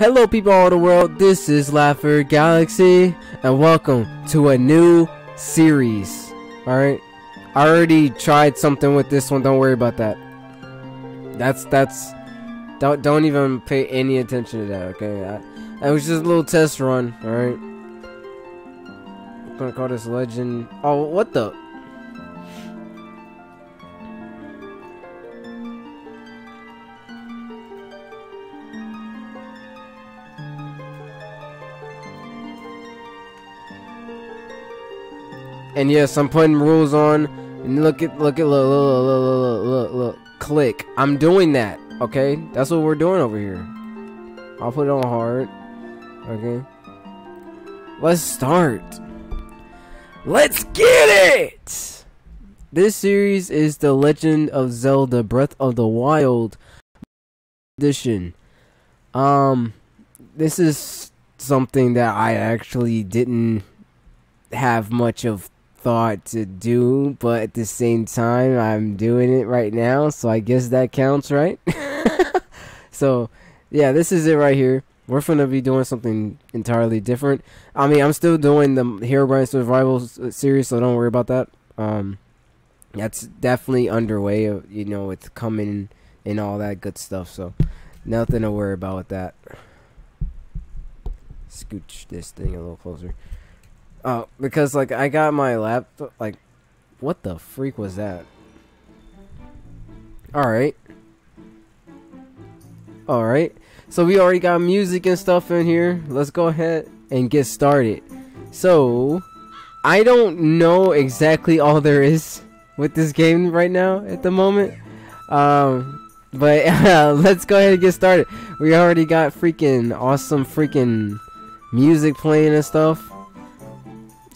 Hello people all the world, this is Laugher Galaxy, and welcome to a new series. Alright? I already tried something with this one, don't worry about that. That's, that's, don't, don't even pay any attention to that, okay? It was just a little test run, alright? I'm gonna call this Legend, oh, what the? And yes, I'm putting rules on. And look at, look at, look, look, look, look, look, look, click. I'm doing that. Okay, that's what we're doing over here. I'll put it on hard. Okay. Let's start. Let's get it. This series is the Legend of Zelda: Breath of the Wild edition. Um, this is something that I actually didn't have much of thought to do, but at the same time, I'm doing it right now, so I guess that counts, right? so, yeah, this is it right here. We're gonna be doing something entirely different. I mean, I'm still doing the Herobrine Survival series, so don't worry about that. Um, that's definitely underway. Uh, you know, it's coming and all that good stuff. So, nothing to worry about with that. Scooch this thing a little closer. Oh, because like I got my laptop. Like, what the freak was that? All right. All right. So we already got music and stuff in here. Let's go ahead and get started. So, I don't know exactly all there is with this game right now at the moment. Um, but let's go ahead and get started. We already got freaking awesome freaking music playing and stuff.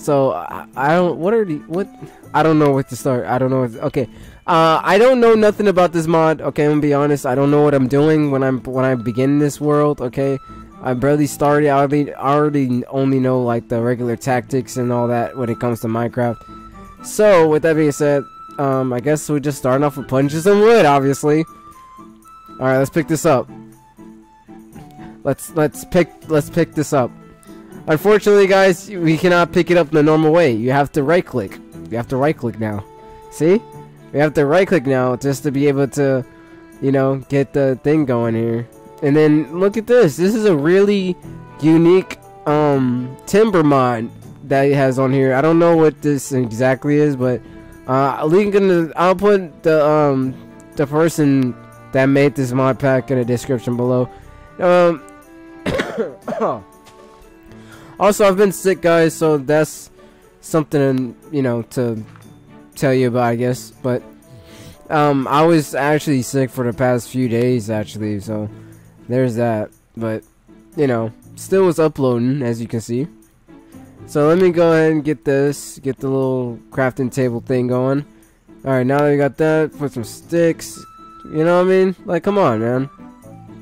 So I, I don't. What are the what? I don't know where to start. I don't know. If, okay. Uh, I don't know nothing about this mod. Okay, I'm gonna be honest. I don't know what I'm doing when I'm when I begin this world. Okay, I barely started. I already, I already only know like the regular tactics and all that when it comes to Minecraft. So with that being said, um, I guess we're just starting off with punches and wood, obviously. All right, let's pick this up. Let's let's pick let's pick this up. Unfortunately, guys, we cannot pick it up the normal way. You have to right click. You have to right click now. See? We have to right click now just to be able to, you know, get the thing going here. And then look at this. This is a really unique um, timber mod that it has on here. I don't know what this exactly is, but uh, link in the, I'll put the um, the person that made this mod pack in the description below. Um, Also, I've been sick, guys, so that's something, you know, to tell you about, I guess. But, um, I was actually sick for the past few days, actually, so there's that. But, you know, still was uploading, as you can see. So let me go ahead and get this, get the little crafting table thing going. Alright, now that we got that, put some sticks. You know what I mean? Like, come on, man.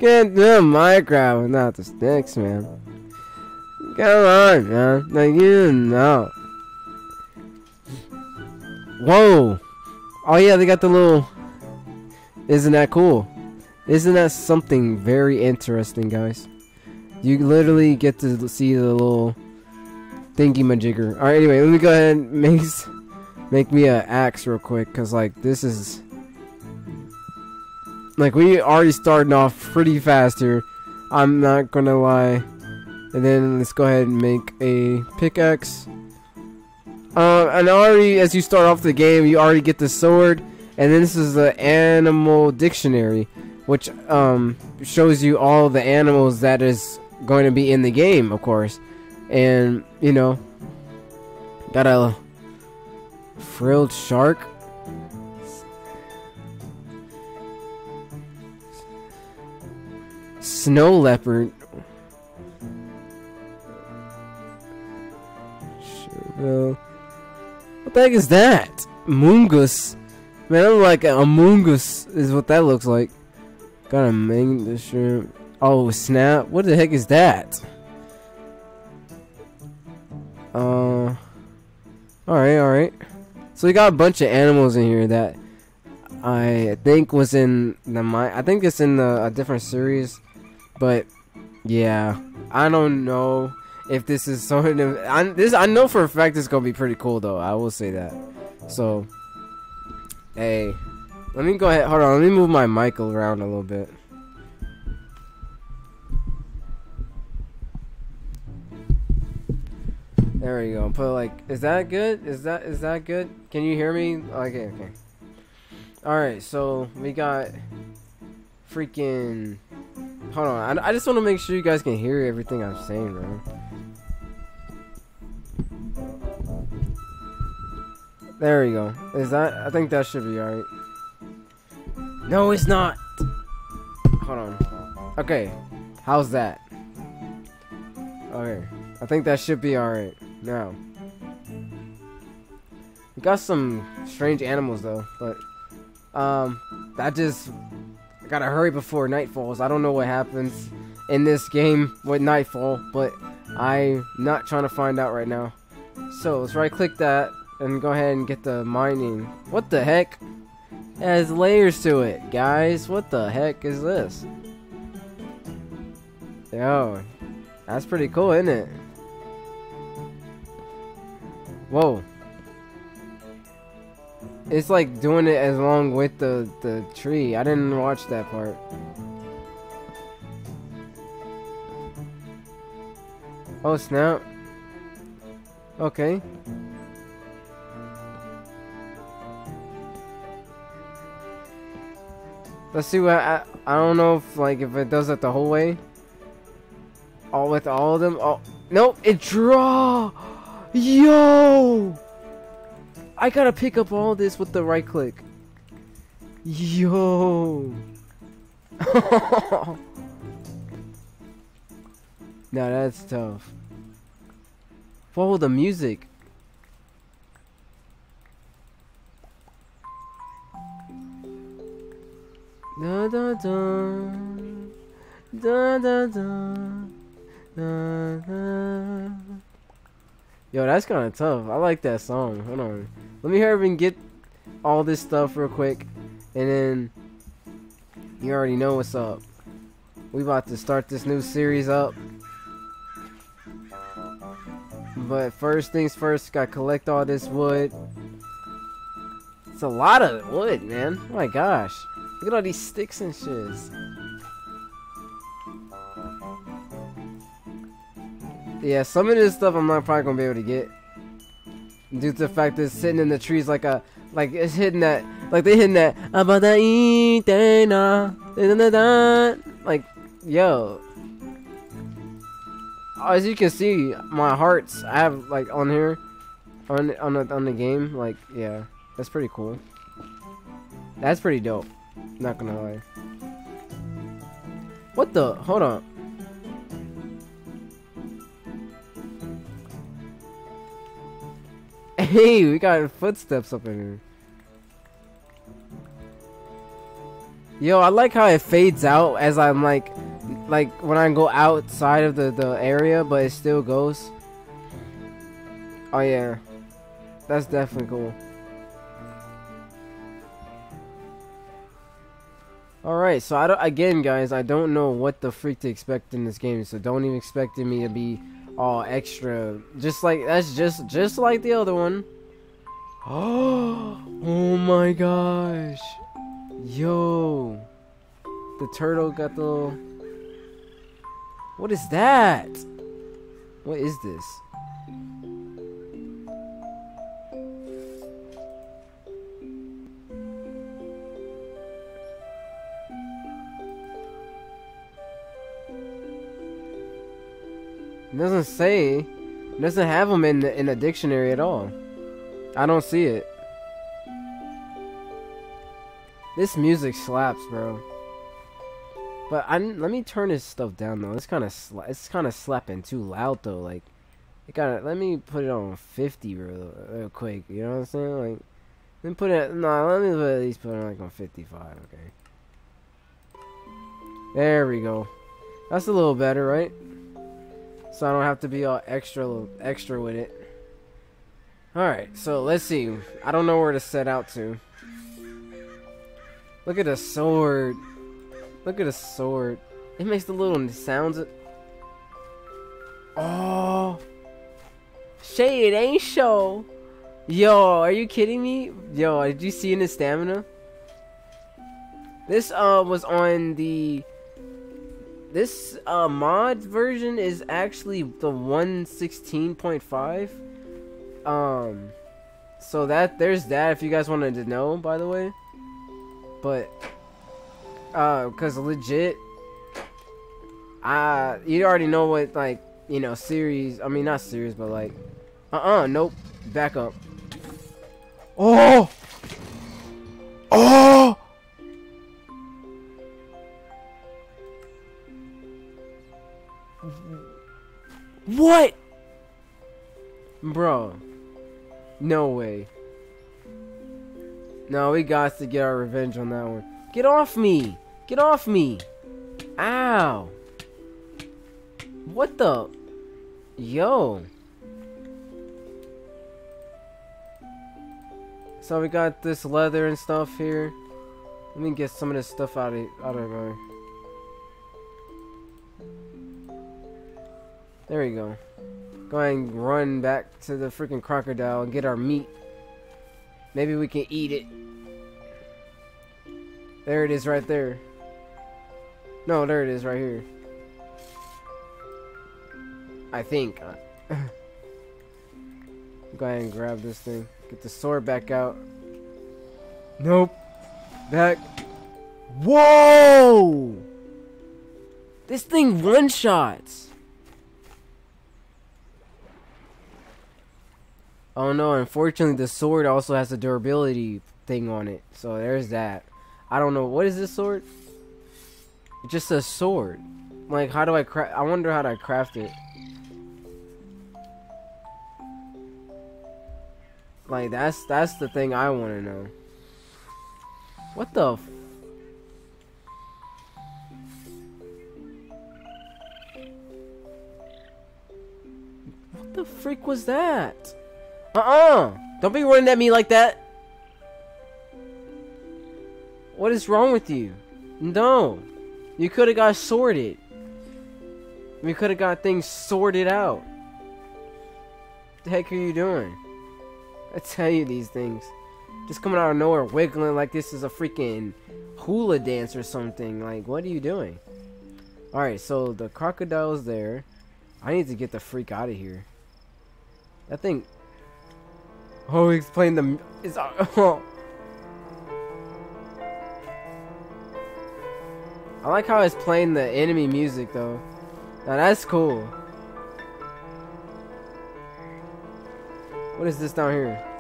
Get the Minecraft, not the sticks, man. Come on, man. Now you know. Whoa. Oh yeah, they got the little... Isn't that cool? Isn't that something very interesting, guys? You literally get to see the little thingy majigger. Alright, anyway, let me go ahead and make, make me an axe real quick, because, like, this is... Like, we already starting off pretty fast here. I'm not gonna lie. And then let's go ahead and make a pickaxe. Uh, and already, as you start off the game, you already get the sword. And then this is the animal dictionary, which um, shows you all the animals that is going to be in the game, of course. And, you know, got a frilled shark. Snow leopard. What the heck is that? Mungus. Man, I'm like a Mungus is what that looks like. Got a mango shrimp. Oh, snap. What the heck is that? Uh, alright, alright. So we got a bunch of animals in here that I think was in the my I think it's in the, a different series, but Yeah, I don't know if this is something. Of, I this I know for a fact it's gonna be pretty cool though. I will say that. So, hey, let me go ahead. Hold on. Let me move my mic around a little bit. There we go. Put like, is that good? Is that is that good? Can you hear me? Okay, okay. All right. So we got freaking. Hold on. I, I just want to make sure you guys can hear everything I'm saying, bro. There we go. Is that? I think that should be alright. No, it's not. Hold on. Okay. How's that? Okay. I think that should be alright. Now. We got some strange animals though, but um that just I gotta hurry before night falls. I don't know what happens in this game with nightfall, but I'm not trying to find out right now. So let's right click that and go ahead and get the mining. What the heck? It has layers to it, guys. What the heck is this? Yo, that's pretty cool, isn't it? Whoa. It's like doing it as long with the, the tree. I didn't watch that part. Oh snap. Okay. Let's see what I, I don't know if like if it does it the whole way. All with all of them. Oh nope, it draw. Yo, I gotta pick up all this with the right click. Yo. now that's tough. Follow the music. Da da da da da da da da. Yo, that's kind of tough. I like that song. Hold on. Let me hurry and get all this stuff real quick, and then you already know what's up. We about to start this new series up. But first things first, gotta collect all this wood. It's a lot of wood, man. Oh my gosh. Look at all these sticks and shiz. Yeah, some of this stuff I'm not probably gonna be able to get. Due to the fact that it's sitting in the trees like a like it's hitting that like they hitting that like yo. As you can see, my hearts I have like on here on on the on the game, like yeah, that's pretty cool. That's pretty dope. Not gonna lie. What the? Hold on. Hey, we got footsteps up in here. Yo, I like how it fades out as I'm like, like when I go outside of the, the area, but it still goes. Oh yeah, that's definitely cool. Alright, so I don't, again guys, I don't know what the freak to expect in this game, so don't even expect me to be all extra. Just like, that's just, just like the other one. Oh my gosh. Yo. The turtle got the little... What is that? What is this? It doesn't say. It doesn't have them in the, in a dictionary at all. I don't see it. This music slaps, bro. But I let me turn this stuff down though. It's kind of it's kind of slapping too loud though. Like it kind of let me put it on 50 real, real quick. You know what I'm saying? Like let me put it. No, nah, let me put, at least put it like on 55. Okay. There we go. That's a little better, right? So I don't have to be all extra extra with it. Alright, so let's see. I don't know where to set out to. Look at the sword. Look at the sword. It makes the little sounds. Oh. Shade ain't show. Yo, are you kidding me? Yo, did you see in his stamina? This uh was on the this uh mod version is actually the 116.5 um so that there's that if you guys wanted to know by the way. But uh cuz legit uh you already know what like you know series I mean not series but like uh-uh nope back up. Oh! Oh What? Bro. No way. No, we got to get our revenge on that one. Get off me! Get off me! Ow! What the? Yo. So we got this leather and stuff here. Let me get some of this stuff out of out of there. There we go. Go ahead and run back to the freaking crocodile and get our meat. Maybe we can eat it. There it is right there. No, there it is right here. I think. Go ahead and grab this thing. Get the sword back out. Nope. Back. Whoa! This thing one Oh no, unfortunately the sword also has a durability thing on it. So there's that. I don't know. What is this sword? It's just a sword. Like, how do I craft? I wonder how to craft it. Like, that's that's the thing I want to know. What the What the freak was that? Uh-uh. Don't be running at me like that. What is wrong with you? No. You could have got sorted. We could have got things sorted out. What the heck are you doing? I tell you these things. Just coming out of nowhere wiggling like this is a freaking hula dance or something. Like, what are you doing? Alright, so the crocodile's there. I need to get the freak out of here. That thing Oh, explain the. Is oh. I like how it's playing the enemy music though. Now that's cool. What is this down here?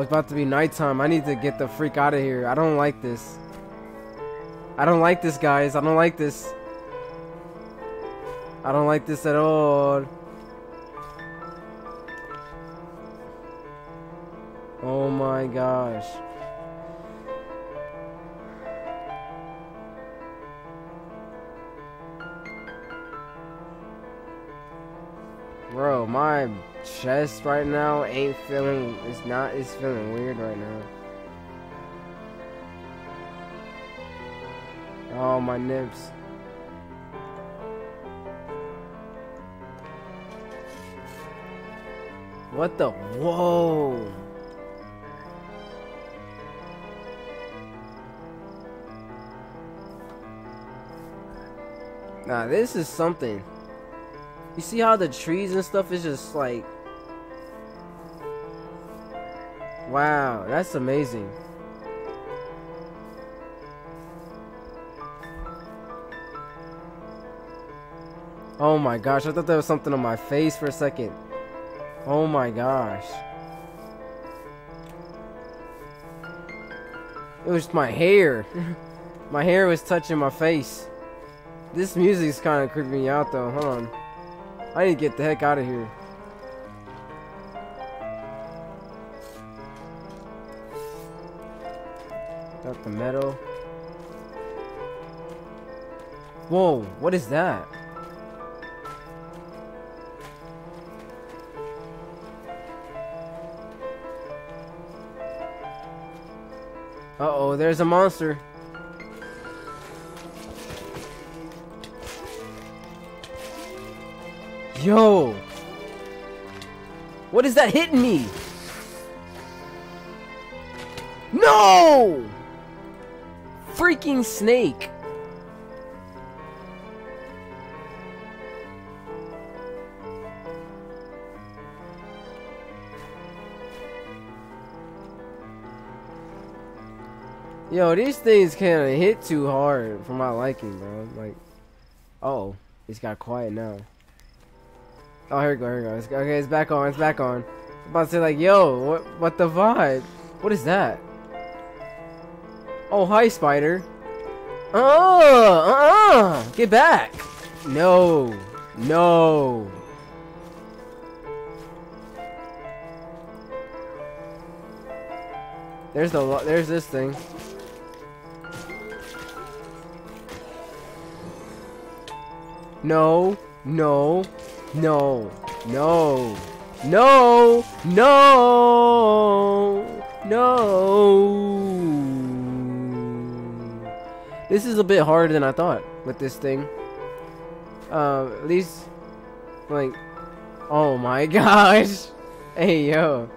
It's about to be nighttime. I need to get the freak out of here. I don't like this. I don't like this, guys. I don't like this. I don't like this at all. Oh my gosh. Bro, my chest right now ain't feeling it's not it's feeling weird right now. Oh my nips. What the whoa Nah, this is something. You see how the trees and stuff is just like... Wow, that's amazing. Oh my gosh, I thought there was something on my face for a second. Oh my gosh. It was my hair. my hair was touching my face. This music's kind of creeping me out though. Hold on. I need to get the heck out of here. Got the metal. Whoa, what is that? Uh-oh, there's a monster. Yo! What is that hitting me? No! Freaking snake! Yo, these things kind of hit too hard for my liking, bro. Like, oh, it's got quiet now. Oh, here we go, here we go. Okay, it's back on, it's back on. I'm about to say, like, yo, what, what the vibe? What is that? Oh, hi, spider. Uh, uh, uh, get back. No, no. There's the, there's this thing. No, no, no, no, no, no, no. This is a bit harder than I thought with this thing. Uh, at least, like, oh my gosh. Hey, yo.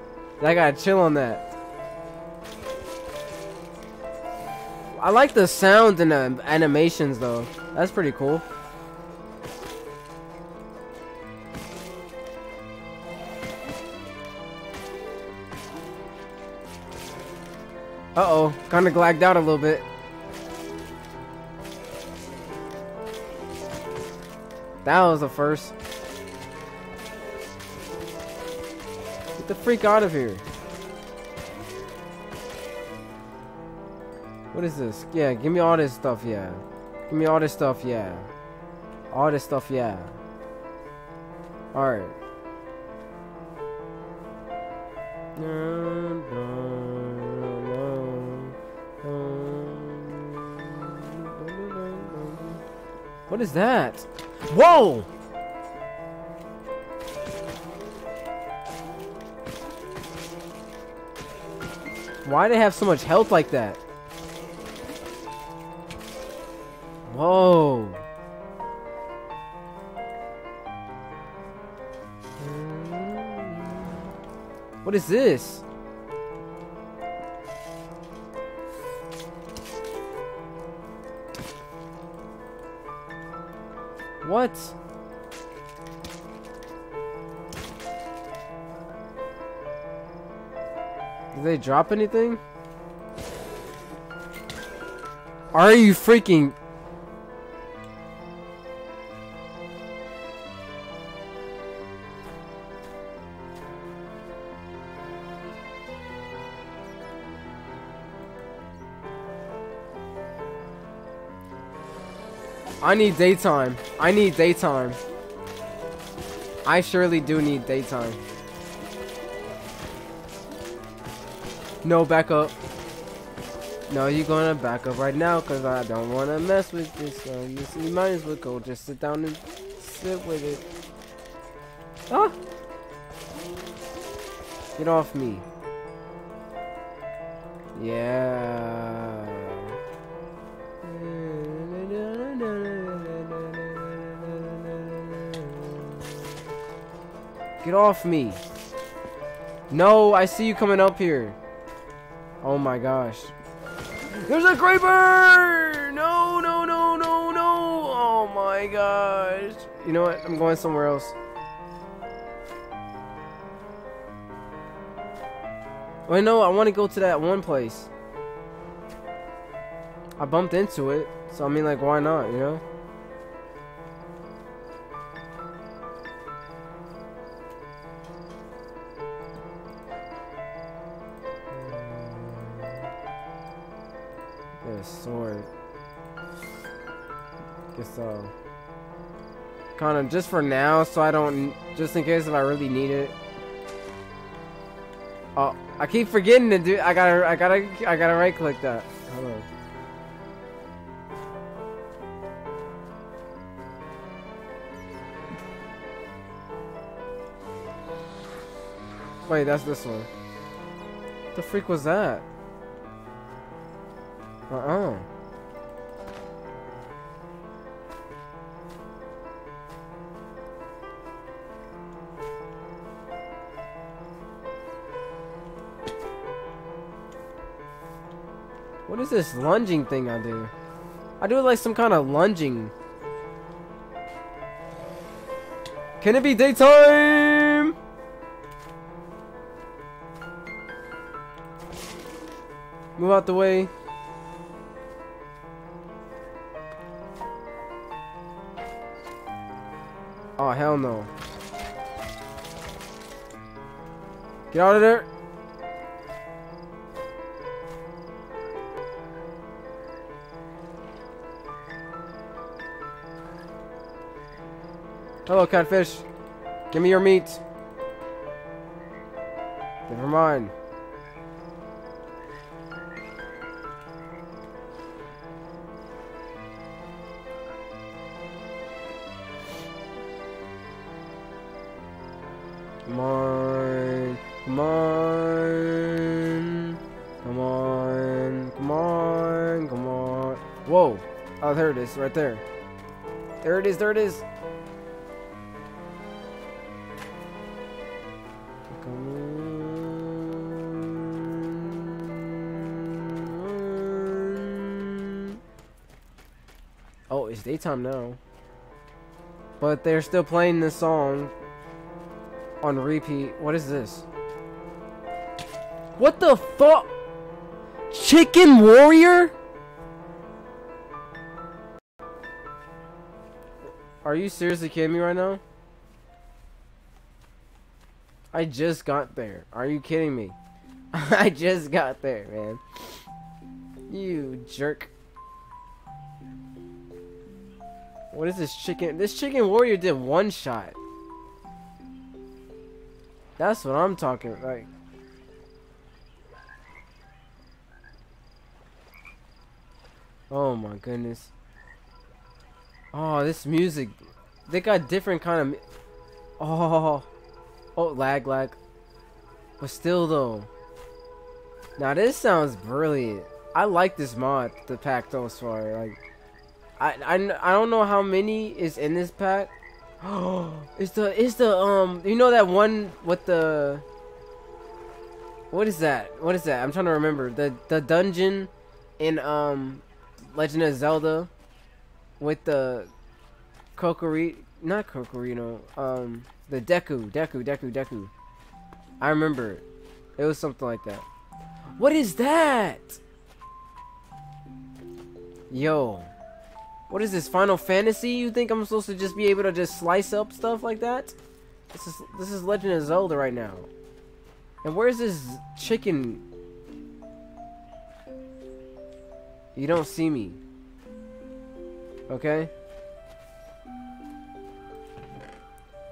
I gotta chill on that. I like the sounds and the animations though. That's pretty cool. Uh-oh, kind of glagged out a little bit. That was the first. Get the freak out of here. What is this? Yeah, give me all this stuff, yeah. Give me all this stuff, yeah. All this stuff, yeah. Alright. What is that? Whoa! Why do they have so much health like that? Whoa. Hmm. What is this? What? Did they drop anything? Are you freaking... I need daytime. I need daytime. I surely do need daytime. No, back up. No, you're gonna back up right now because I don't want to mess with this. You, you might as well go just sit down and sit with it. Ah! Get off me. Yeah. Get off me. No, I see you coming up here. Oh my gosh. There's a creeper! No, no, no, no, no! Oh my gosh. You know what? I'm going somewhere else. Wait, no, I want to go to that one place. I bumped into it, so I mean, like, why not, you know? just for now, so I don't, just in case if I really need it. Oh, I keep forgetting to do, I gotta, I gotta, I gotta right click that. Hold on. Wait, that's this one. What the freak was that? Uh oh. What is this lunging thing I do? I do like some kind of lunging. Can it be daytime? Move out the way. Oh, hell no. Get out of there. Hello, catfish. Give me your meat. Never mind. Come on. Come on. Come on. Come on. Come on. Whoa. Oh, there it is. Right there. There it is. There it is. Daytime now. But they're still playing this song on repeat. What is this? What the fuck? Chicken Warrior? Are you seriously kidding me right now? I just got there. Are you kidding me? I just got there, man. You jerk. What is this chicken? This chicken warrior did one shot. That's what I'm talking like. Oh my goodness. Oh, this music. They got different kind of. Oh. Oh, lag, lag. But still, though. Now, this sounds brilliant. I like this mod, the pack, though, so far. Like, I, I, I don't know how many is in this pack. Oh, it's the, it's the, um, you know that one with the, what is that? What is that? I'm trying to remember. The, the dungeon in, um, Legend of Zelda with the Kokorito, not Kokorino, um, the Deku, Deku, Deku, Deku. I remember it. It was something like that. What is that? Yo. What is this, Final Fantasy? You think I'm supposed to just be able to just slice up stuff like that? This is this is Legend of Zelda right now. And where's this chicken? You don't see me. Okay?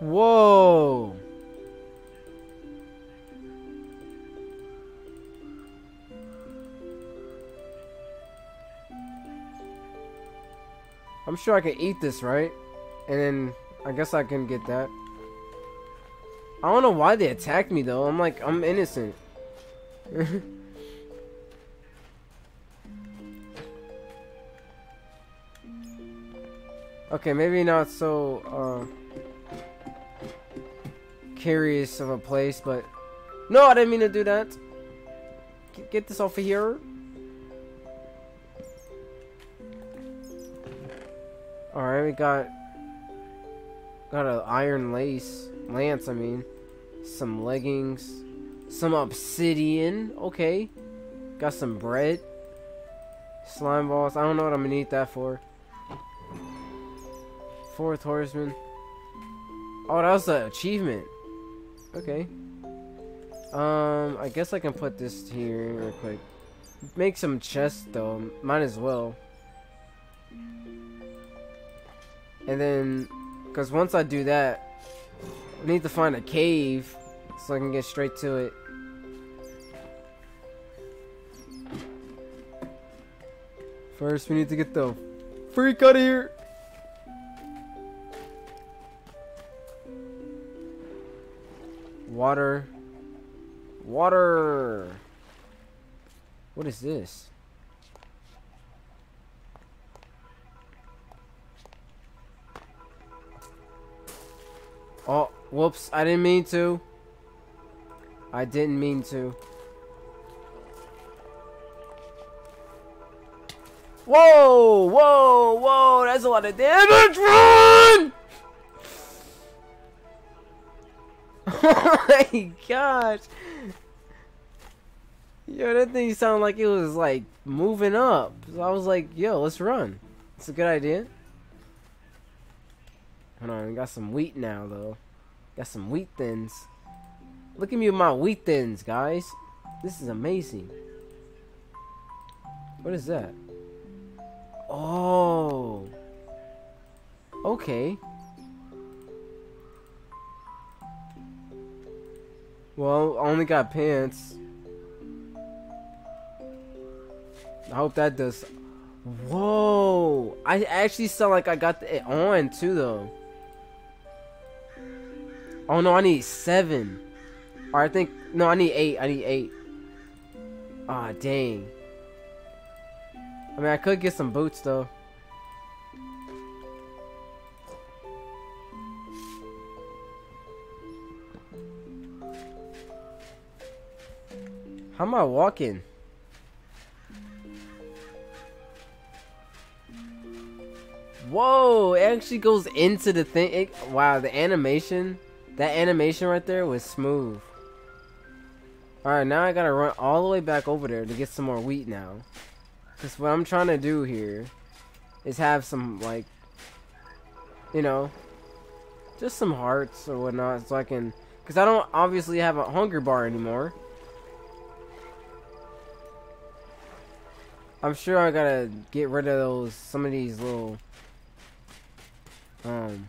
Whoa! I'm sure I can eat this, right? And then I guess I can get that. I don't know why they attacked me though. I'm like, I'm innocent. okay, maybe not so uh, curious of a place, but no, I didn't mean to do that. Get this off of here. Alright, we got got an iron lace lance, I mean. Some leggings. Some obsidian. Okay. Got some bread. Slime balls. I don't know what I'm gonna need that for. Fourth horseman. Oh, that was an achievement. Okay. Um, I guess I can put this here real quick. Make some chests though. Might as well. And then, because once I do that, I need to find a cave so I can get straight to it. First, we need to get the freak out of here. Water. Water. What is this? Oh, whoops. I didn't mean to. I didn't mean to. Whoa! Whoa! Whoa! That's a lot of damage! Run! oh my gosh! Yo, that thing sounded like it was like moving up. So I was like, yo, let's run. It's a good idea. Hold on, got some wheat now though. Got some wheat thins. Look at me with my wheat thins, guys. This is amazing. What is that? Oh. Okay. Well, I only got pants. I hope that does. Whoa! I actually sound like I got it on too, though. Oh no, I need seven. Or I think no, I need eight. I need eight. Ah, oh, dang. I mean, I could get some boots though. How am I walking? Whoa, it actually goes into the thing. It, wow, the animation, that animation right there was smooth. Alright, now I gotta run all the way back over there to get some more wheat now. Because what I'm trying to do here is have some, like, you know, just some hearts or whatnot so I can... Because I don't obviously have a hunger bar anymore. I'm sure I gotta get rid of those, some of these little, um,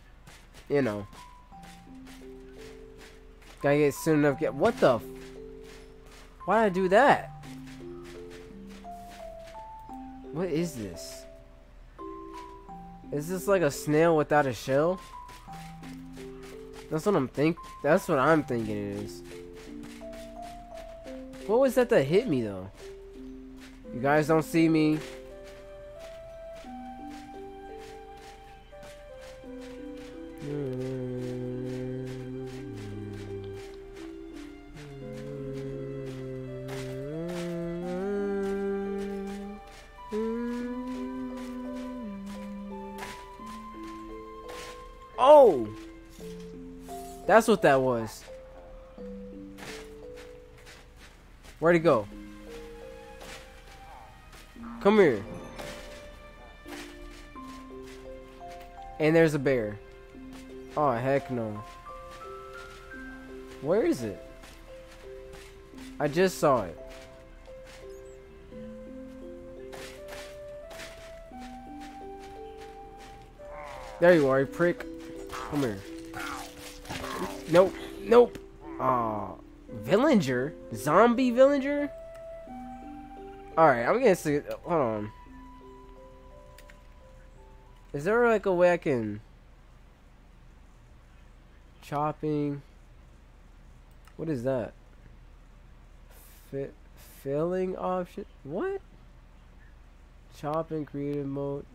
you know. Gotta get soon enough, get, what the, why did I do that? What is this? Is this like a snail without a shell? That's what I'm think. That's what I'm thinking it is. What was that that hit me though? You guys don't see me. Oh! That's what that was. Where'd he go? Come here. And there's a bear. Oh, heck no. Where is it? I just saw it. There you are, you prick. Come here. Nope. Nope. Aw. Uh, villager? Zombie villager? Alright, I'm gonna see. Hold on. Is there like a way I can. Chopping. What is that? Fit filling option? What? Chopping creative mode.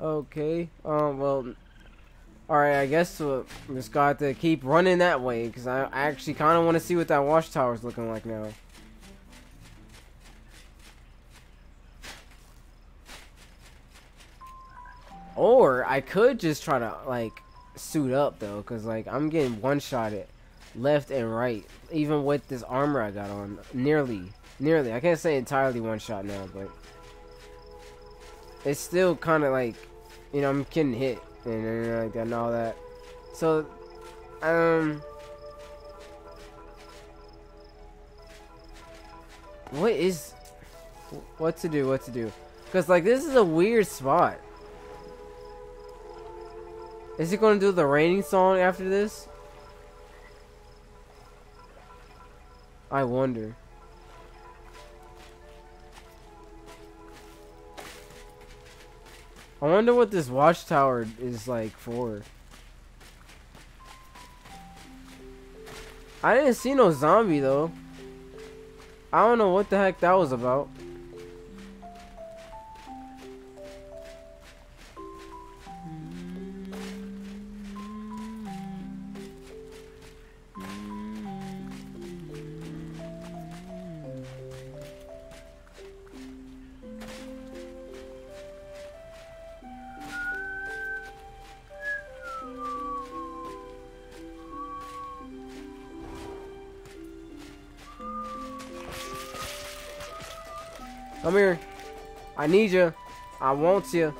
Okay. Um. Well. Alright, I guess uh, just got to keep running that way because I, I actually kind of want to see what that watchtower is looking like now. Or I could just try to like suit up though, cause like I'm getting one shot at left and right, even with this armor I got on. Nearly, nearly. I can't say entirely one shot now, but it's still kind of like, you know, I'm getting hit and, like and all that. So, um, what is, what to do? What to do? Cause like this is a weird spot. Is he gonna do the raining song after this? I wonder. I wonder what this watchtower is like for. I didn't see no zombie though. I don't know what the heck that was about. I need you. I want you.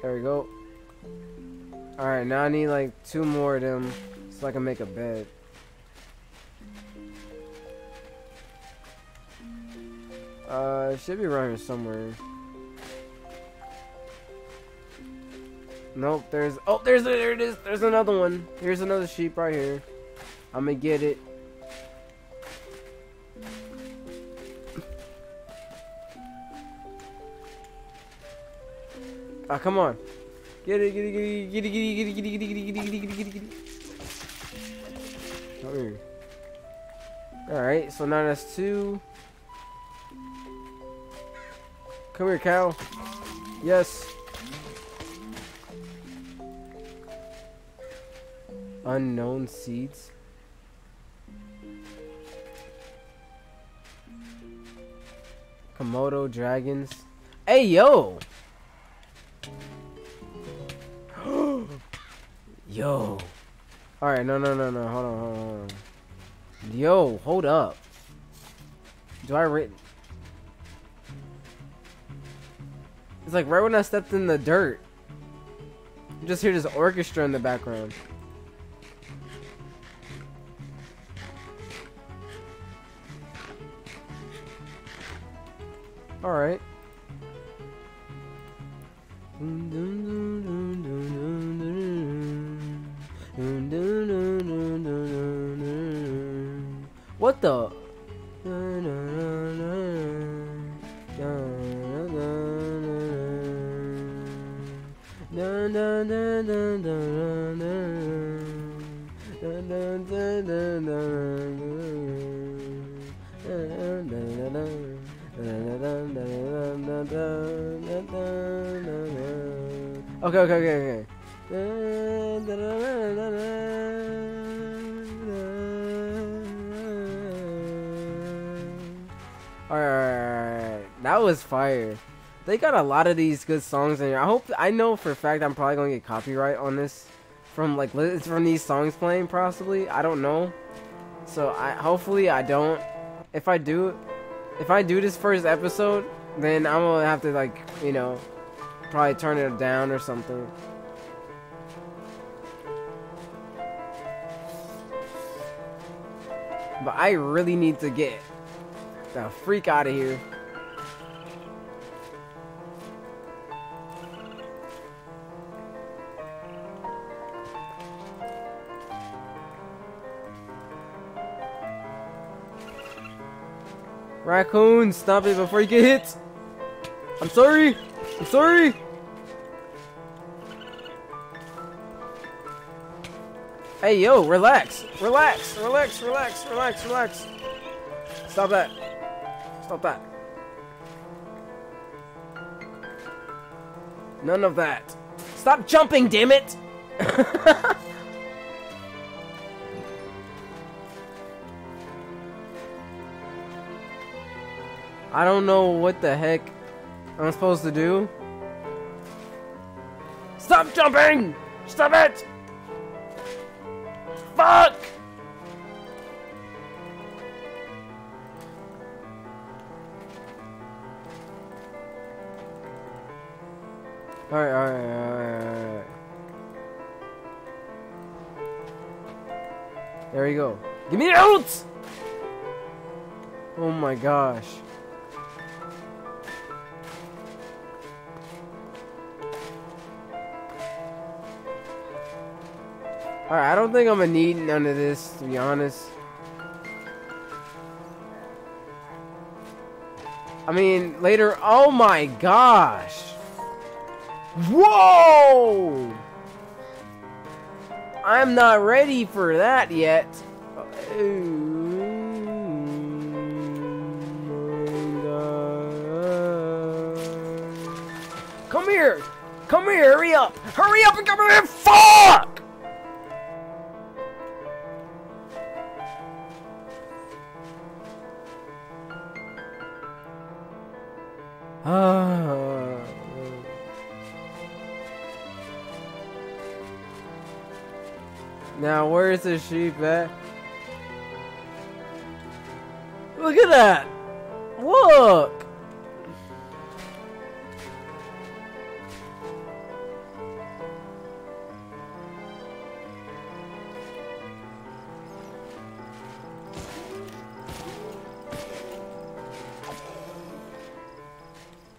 There we go. Alright, now I need like two more of them so I can make a bed. Uh, it should be here somewhere. Nope, there's... Oh, there's... There it is! There's another one. Here's another sheep right here. I'm gonna get it. Ah, come on. Get it, get it, get it, get it, get it, get it, get it, get it, get it, get it, get it, get it. Come here. Alright, so now that's two. Come here, cow. Yes. Unknown seeds. Komodo dragons. Hey, yo! Yo. Alright, no, no, no, no. Hold on, hold on. Yo, hold up. Do I re- It's like right when I stepped in the dirt. You just hear this orchestra in the background. Alright. What the? Okay, okay, okay, okay. That was fire. They got a lot of these good songs in here. I hope, I know for a fact I'm probably gonna get copyright on this from like it's from these songs playing possibly. I don't know. So I hopefully I don't. If I do, if I do this first episode, then I'm gonna have to like you know probably turn it down or something. But I really need to get the freak out of here. Raccoon, stop it before you get hit! I'm sorry! I'm sorry! Hey, yo, relax! Relax! Relax, relax, relax, relax! Stop that! Stop that! None of that! Stop jumping, damn it! I don't know what the heck I'm supposed to do. Stop jumping! Stop it! Fuck! Alright, alright, alright, alright. There you go. Give me out! Oh my gosh. Alright, I don't think I'm gonna need none of this, to be honest. I mean, later, oh my gosh! Whoa! I'm not ready for that yet. Come here! Come here, hurry up! Hurry up and come here! Where's the sheep at? Look at that! Look!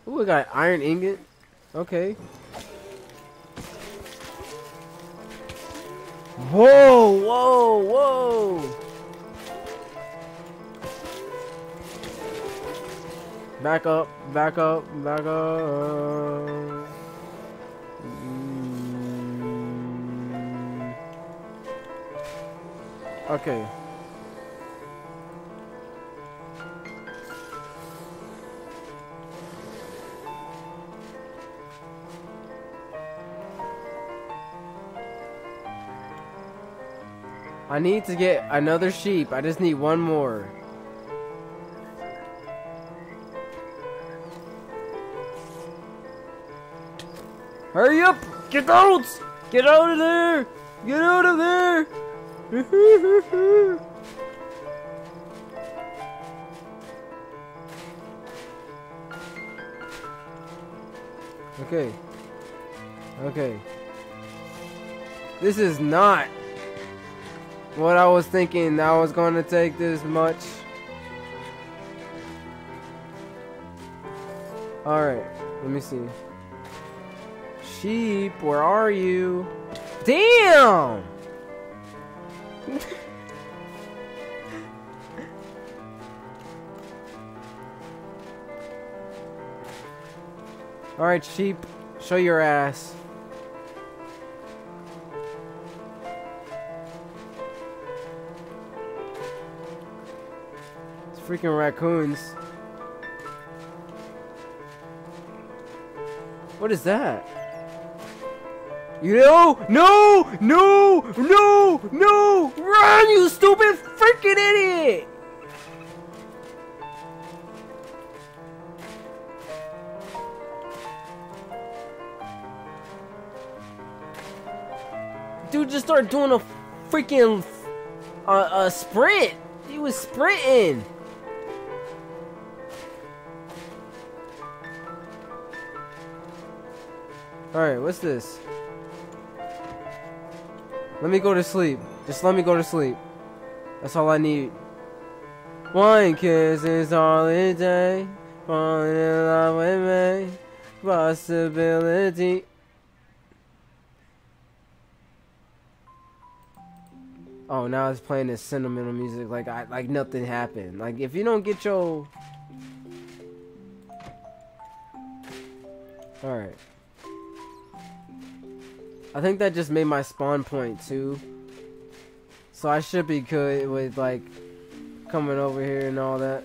Ooh, we got iron ingot. Okay. Whoa, whoa, whoa! Back up, back up, back up. Mm. Okay. I need to get another sheep. I just need one more. Hurry up! Get out! Get out of there! Get out of there! okay. Okay. This is not what I was thinking I was going to take this much. Alright, let me see. Sheep, where are you? Damn! Alright, sheep, show your ass. Freaking raccoons. What is that? You know? No! No! No! No! Run, you stupid freaking idiot! Dude just started doing a freaking uh, a sprint. He was sprinting. Alright, what's this? Let me go to sleep. Just let me go to sleep. That's all I need. One kiss is all it takes. Falling in love with me. Possibility. Oh, now it's playing this sentimental music like I like nothing happened. Like if you don't get your All right. I think that just made my spawn point too. So I should be good with like coming over here and all that.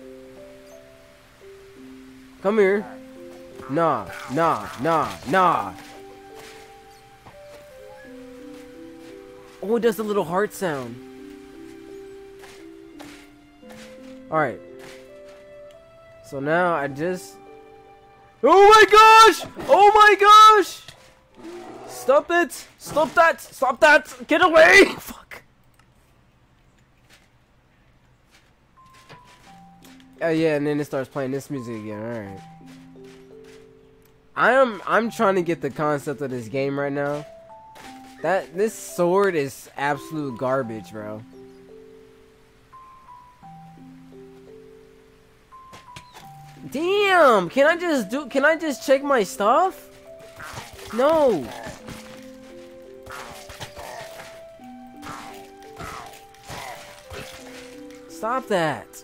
Come here. Nah, nah, nah, nah. Oh, it does a little heart sound. Alright. So now I just... Oh my gosh! Oh my gosh! Stop it! Stop that! Stop that! Get away! Fuck! Oh yeah, and then it starts playing this music again. Alright. I'm I'm trying to get the concept of this game right now. That this sword is absolute garbage, bro. Damn! Can I just do can I just check my stuff? No! Stop that!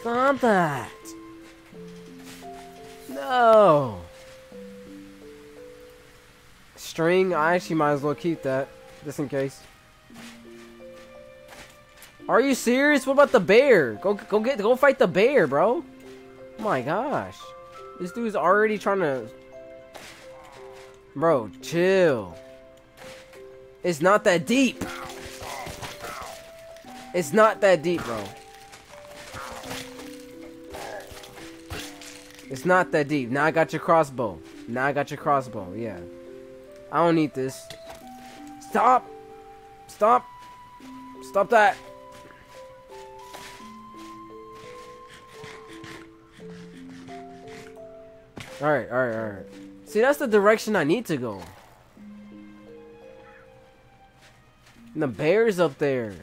Stop that! No! String, I actually might as well keep that, just in case. Are you serious? What about the bear? Go go get go fight the bear, bro. Oh my gosh. This dude's already trying to Bro, chill. It's not that deep. It's not that deep, bro. It's not that deep. Now I got your crossbow. Now I got your crossbow. Yeah. I don't need this. Stop! Stop! Stop that! Alright, alright, alright. See, that's the direction I need to go. And the bear's up there.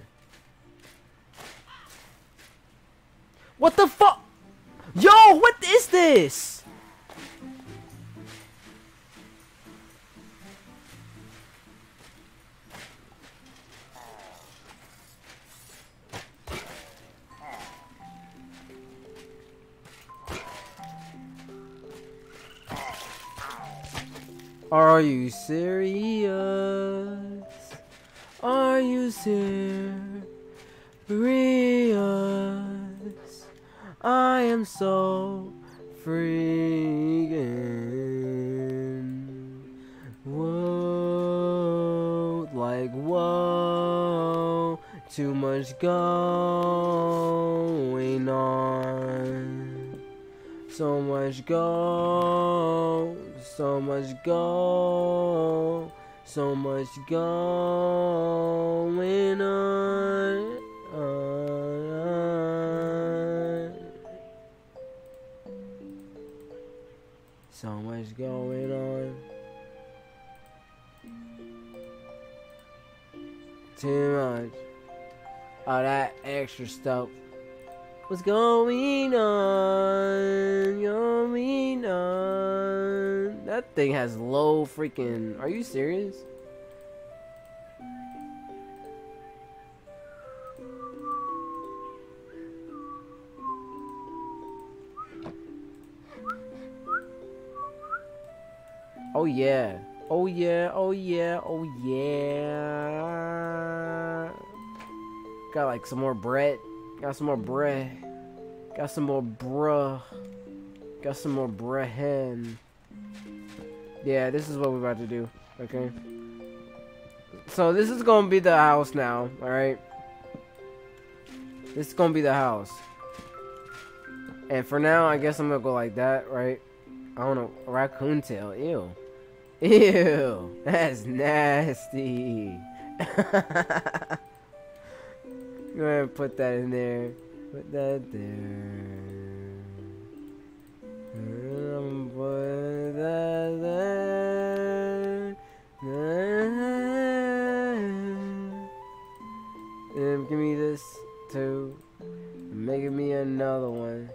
What the fuck? Yo, what is this? Are you serious? Are you serious? I am so freaking whoa, like whoa, too much going on, so much go, so much go, so much going on. So much going on. Too much. All that extra stuff. What's going on? Going on? That thing has low freaking. Are you serious? Oh yeah. Oh yeah. Oh yeah. Oh yeah. Got like some more bread. Got some more bread. Got some more bruh. Got some more bread. Yeah, this is what we're about to do. Okay. So this is gonna be the house now. All right. This is gonna be the house. And for now, I guess I'm gonna go like that, right? I don't know. Raccoon tail. Ew. Ew, that's nasty. Go ahead and put that in there. Put that there. Um, there. And give me this too. Make me another one.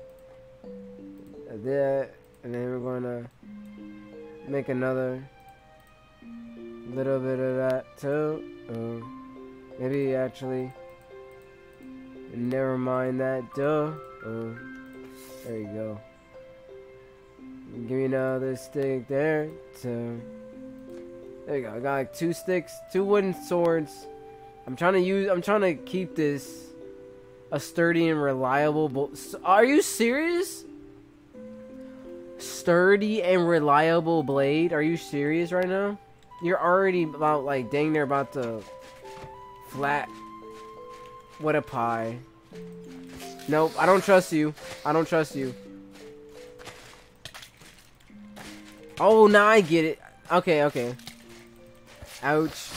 That, and then we're gonna make another little bit of that too. Oh, maybe actually, never mind that. Duh. Um, oh, there you go. Give me another stick there. too. there you go. I got like two sticks, two wooden swords. I'm trying to use. I'm trying to keep this a sturdy and reliable. Are you serious? sturdy and reliable blade. Are you serious right now? You're already about like dang near about to flat. What a pie. Nope, I don't trust you. I don't trust you. Oh, now I get it. Okay, okay. Ouch.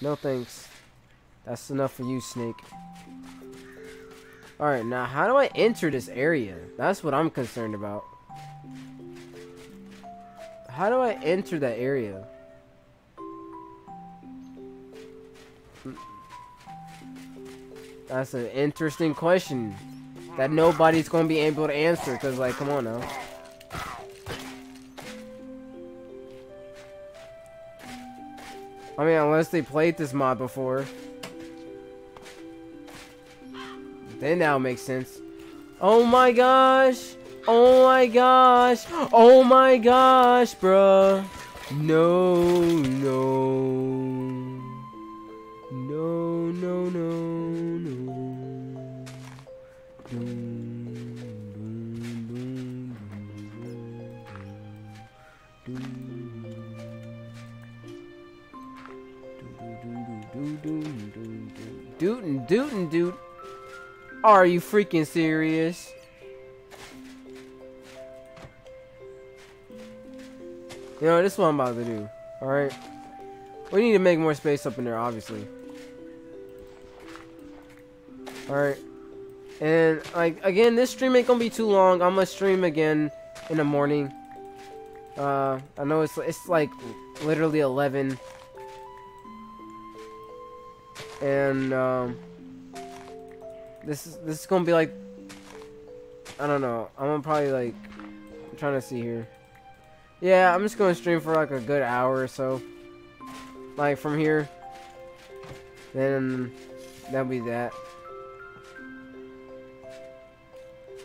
No thanks. That's enough for you, Snake. Alright, now how do I enter this area? That's what I'm concerned about. How do I enter that area? Hmm. That's an interesting question that nobody's to be able to answer because, like, come on now. I mean, unless they played this mod before. Then now makes sense. Oh my gosh! Oh my gosh! Oh my gosh, bruh! No. No, no, no, no. Dootin' dootin' dude. Are you freaking serious? You know, this is what I'm about to do. Alright? We need to make more space up in there, obviously. Alright. And, like, again, this stream ain't gonna be too long. I'm gonna stream again in the morning. Uh, I know it's, it's like, literally 11. And, um... This is, this is gonna be like... I don't know. I'm gonna probably, like... I'm trying to see here. Yeah, I'm just gonna stream for, like, a good hour or so. Like, from here. Then, that'll be that.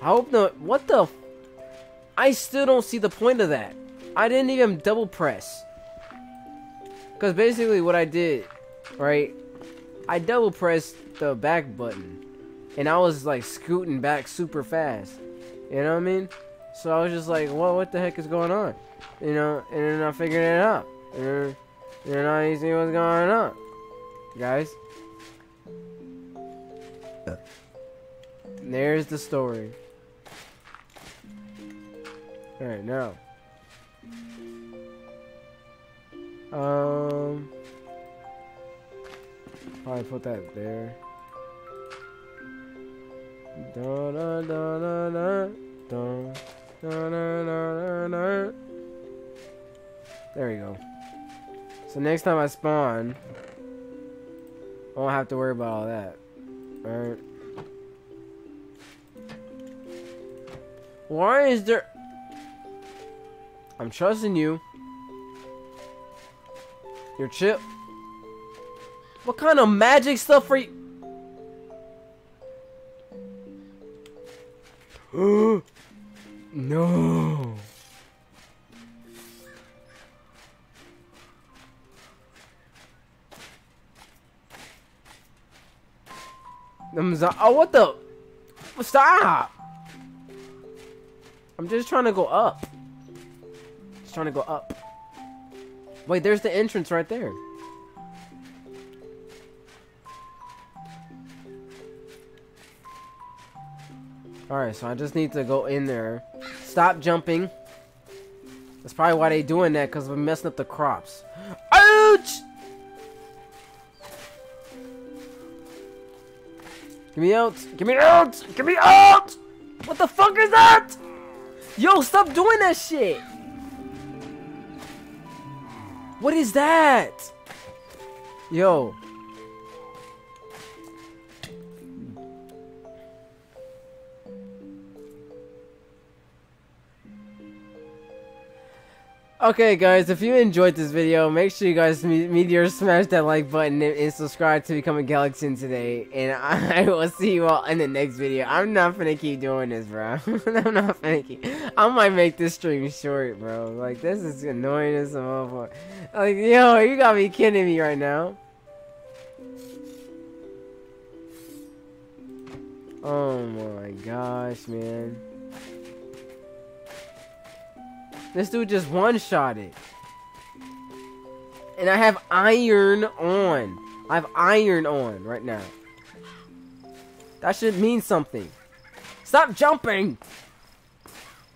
I hope the what the I still don't see the point of that. I didn't even double press. Cause basically what I did, right? I double pressed the back button. And I was like scooting back super fast. You know what I mean? So I was just like, well, what the heck is going on? You know, and then I figured it out. And then I see what's going on. Guys. There's the story. Alright, now. Um. Probably put that there. Da da da da da da da da da da. There we go. So next time I spawn, I won't have to worry about all that. Alright. Why is there... I'm trusting you. Your chip. What kind of magic stuff are you? no. Oh, what the? Stop! I'm just trying to go up Just trying to go up. Wait, there's the entrance right there. Alright, so I just need to go in there. Stop jumping. That's probably why they doing that, because we're messing up the crops. Ouch! Get me out! Get me out! Get me out! What the fuck is that? Yo, stop doing that shit! What is that? Yo. Okay guys, if you enjoyed this video, make sure you guys meteor smash that like button and, and subscribe to become a Galaxian today. And I, I, will see you all in the next video. I'm not gonna keep doing this, bro. I'm not gonna keep. I might make this stream short, bro. Like this is annoying as a motherfucker. Like yo, you gotta be kidding me right now. Oh my gosh, man. This dude just one-shot it. And I have iron on. I have iron on right now. That should mean something. Stop jumping!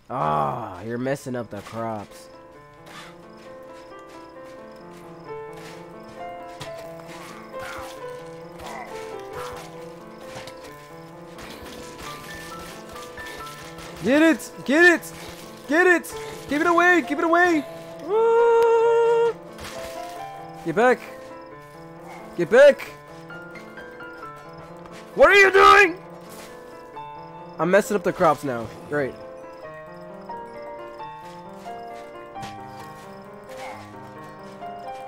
Ah, oh, you're messing up the crops. Get it! Get it! Get it! Give it away! Give it away! Get back! Get back! What are you doing? I'm messing up the crops now. Great.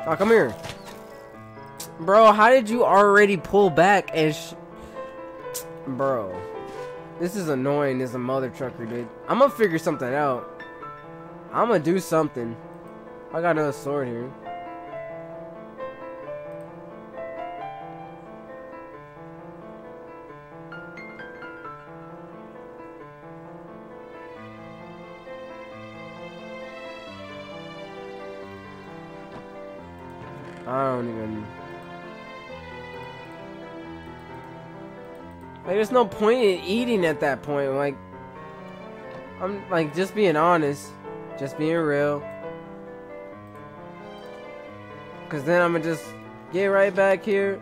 Oh, come here. Bro, how did you already pull back and Bro. This is annoying as a mother trucker, dude. I'm gonna figure something out. I'm gonna do something. I got another sword here. I don't even... Like, there's no point in eating at that point. Like, I'm, like, just being honest. Just being real. Because then I'm going to just get right back here.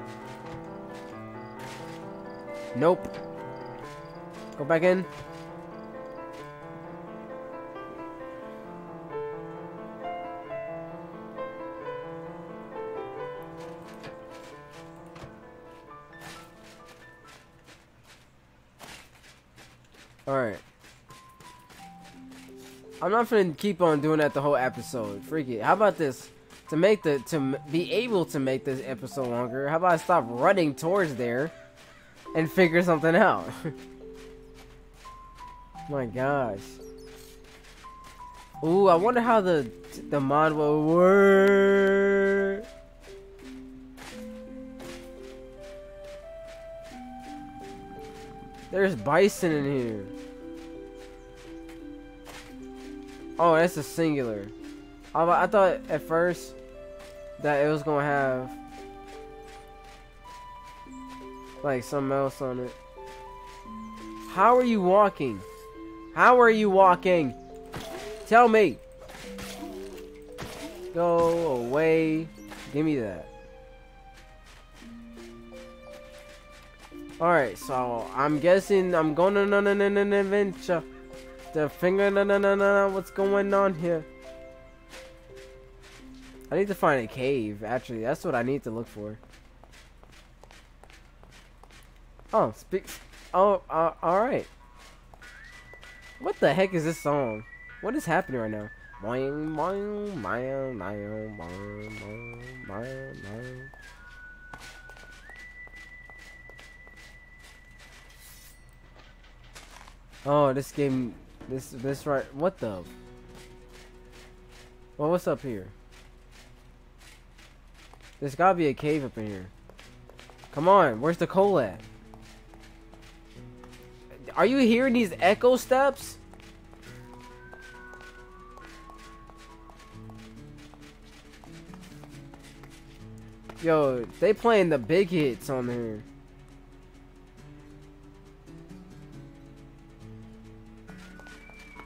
Nope. Go back in. I'm gonna keep on doing that the whole episode. Freak it. How about this? To make the to be able to make this episode longer, how about I stop running towards there and figure something out? My gosh. Ooh, I wonder how the the mod will work. There's bison in here. Oh, that's a singular. I, I thought at first that it was gonna have like something else on it. How are you walking? How are you walking? Tell me. Go away. Give me that. Alright, so I'm guessing I'm going on an adventure. The finger, no, no, no, no, no, what's going on here? I need to find a cave, actually. That's what I need to look for. Oh, speak. Oh, uh, alright. What the heck is this song? What is happening right now? Oh, this game, this, this right, what the? Well, what's up here? There's gotta be a cave up in here. Come on, where's the coal at? Are you hearing these echo steps? Yo, they playing the big hits on here.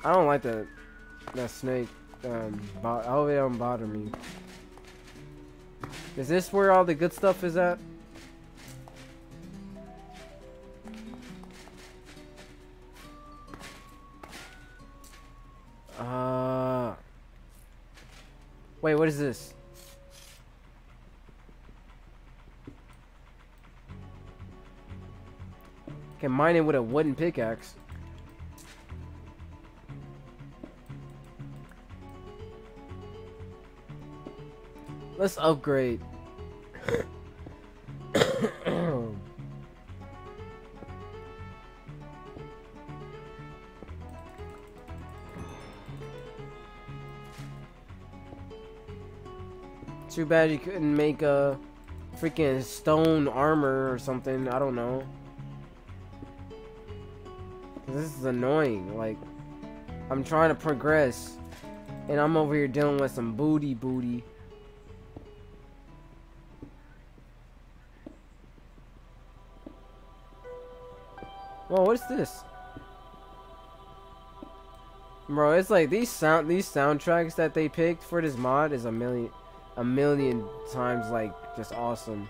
I don't like that that snake. Um, hope it don't bother me. Is this where all the good stuff is at? Uh. Wait, what is this? Can mine it with a wooden pickaxe. Let's upgrade. Too bad you couldn't make a freaking stone armor or something. I don't know. This is annoying. Like, I'm trying to progress. And I'm over here dealing with some booty booty. This? Bro, it's like these sound these soundtracks that they picked for this mod is a million a million times like just awesome.